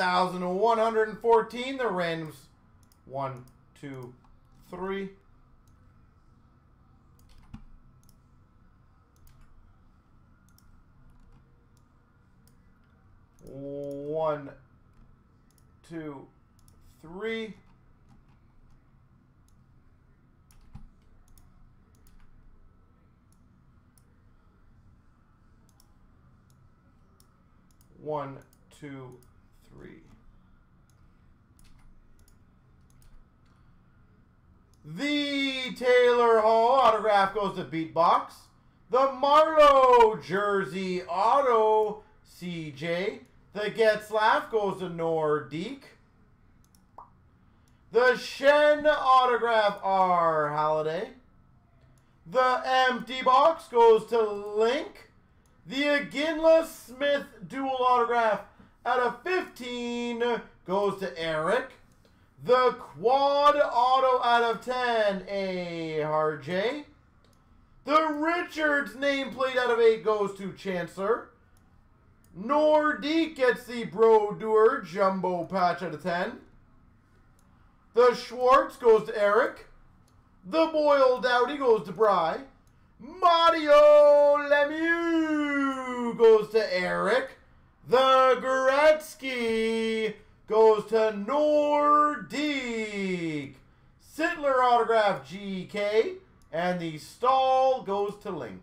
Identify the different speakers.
Speaker 1: 8,114. The randoms. One, two, three. One, two, three. One, two, three. The Taylor Hall autograph goes to Beatbox. The Marleau jersey auto CJ. The Getzlaf goes to Nordique. The Shen autograph R Holiday. The empty box goes to Link. The Iginla Smith dual autograph out of 15 goes to Eric. The quad auto out of 10, A. RJ. The Richards nameplate out of 8 goes to Chancellor. Nordique gets the Brodeur jumbo patch out of 10. The Schwartz goes to Eric. The Boyle Dowdy goes to Bry. Mario Lemieux goes to Eric. The Gretzky goes to Nordique. Sittler autograph GK. And the Staal goes to Link.